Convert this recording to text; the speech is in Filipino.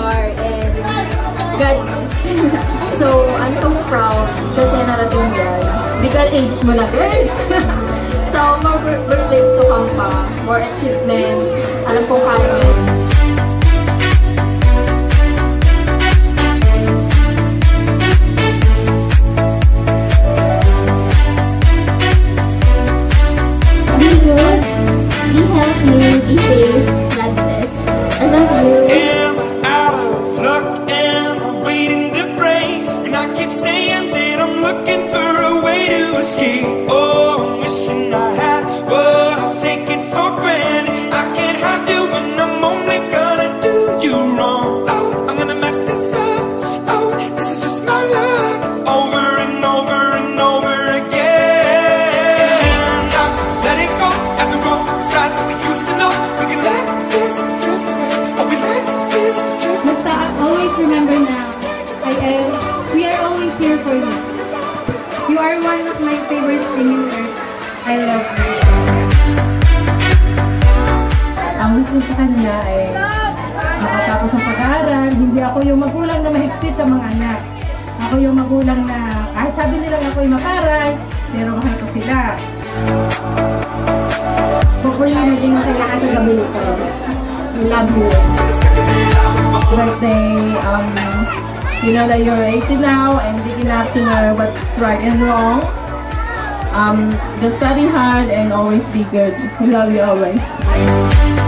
are and God, so I'm so proud kasi narating yan. Legal age mo na, girl! so, more birthdays to come pa, more achievements, alam kong kaya of my favorite thing in earth. I love you. Ang gusto sa kanya ay makatapos ng pag-aaral. Hindi ako yung magulang na mahigpit sa mga anak. Ako yung magulang na kahit sabi nila ako yung makaray, pero mahal ko sila. Hopefully, maging masaya ka sa gabi nito. I love you. Birthday, um, you know that you're 80 now and big enough to know what's right and wrong. Um, just study hard and always be good. We love you always.